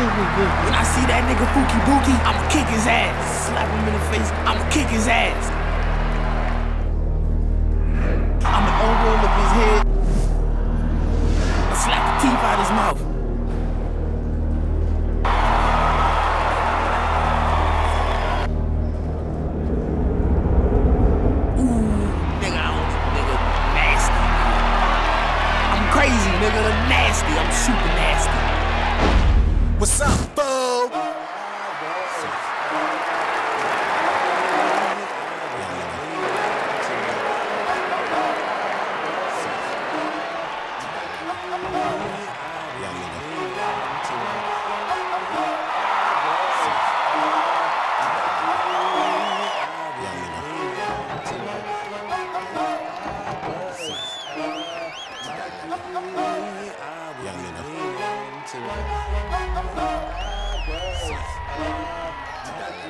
When I see that nigga Fookie Bookie, I'ma kick his ass. Slap him in the face, I'ma kick his ass. I'ma overall up his head. I slap the teeth out his mouth. Ooh, nigga, I don't, nigga, nasty. I'm crazy, nigga, nasty. I'm nasty.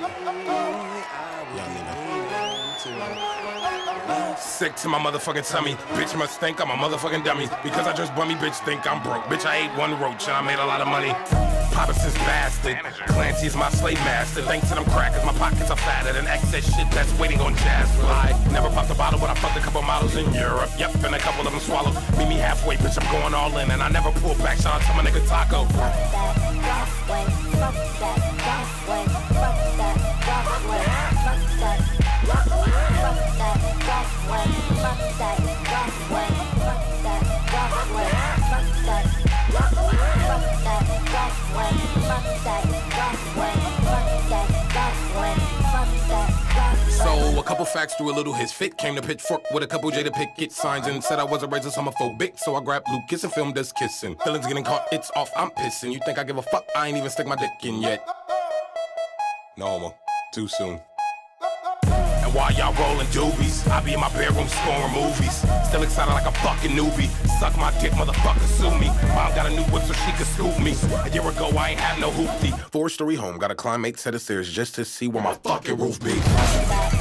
What's up, fool? Sick to my motherfucking tummy. Bitch must think I'm a motherfucking dummy. Because I just bummy, bitch think I'm broke. Bitch, I ate one roach and I made a lot of money. Papa since bastard. Clancy's my slave master. Thanks to them crackers, my pockets are fatter than excess shit that's waiting on jazz fly. Never popped a bottle, but I fucked a couple models in Europe. Yep, and a couple of them swallowed. Meet me halfway, bitch, I'm going all in. And I never pull back. Shout out to my nigga Taco. So a couple facts threw a little his fit. Came to pitchfork with a couple Jada Pinkett signs and said I was a racist homophobic. So I grabbed Lucas and filmed us kissing. Feelings getting caught, it's off, I'm pissing. You think I give a fuck? I ain't even stick my dick in yet. No homo. Too soon. And while y'all rolling doobies, I be in my bedroom scoring movies. Still excited like a fucking newbie. Suck my dick, motherfucker, sue me. Mom got a new whip so she could scoop me. A year ago, I ain't have no hoopty. Four story home, got to climb eight set of stairs just to see where my fucking roof be.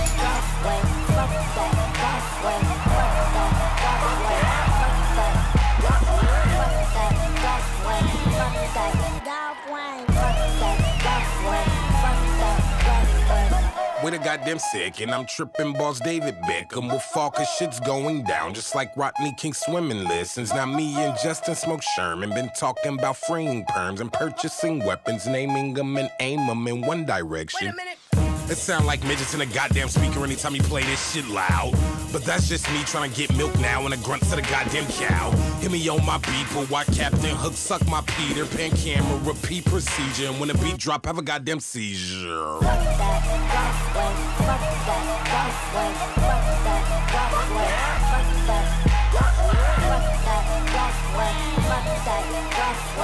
With a goddamn sick, and I'm tripping boss David Beckham with fall cause shit's going down. Just like Rodney King swimming lessons. Now me and Justin Smoke Sherman been talking about freeing perms and purchasing weapons, naming them and aim them in one direction. It sound like midgets in a goddamn speaker anytime you play this shit loud. But that's just me trying to get milk now and a grunt to the goddamn cow. Hit me on my beeper, why Captain Hook suck my Peter Pan camera, repeat procedure. And when the beat drop, have a goddamn seizure.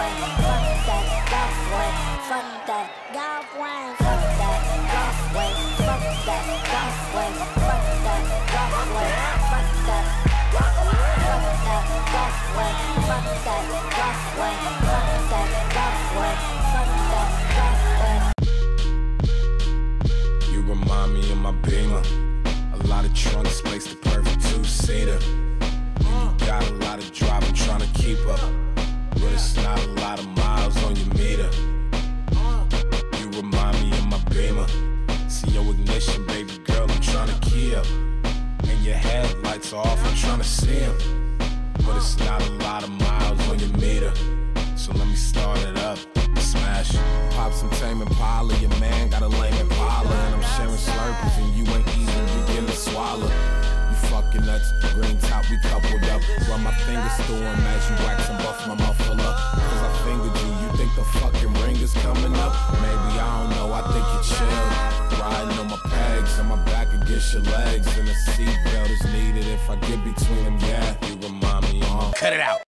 You baby girl, I'm trying to up. And your headlights are off, I'm trying to see 'em. But it's not a lot of miles on your meter. So let me start it up. Smash. Pop some Tame Impala, your man got a lame You nuts, green top, we coupled up. Run my fingers 'em as you wax and buff my muffler. Cause I fingered you, you think the fucking ring is coming up? Maybe I don't know, I think you chill. Riding on my pegs and my back against your legs. And a seatbelt is needed if I get between them, yeah. You remind me of. Cut it out.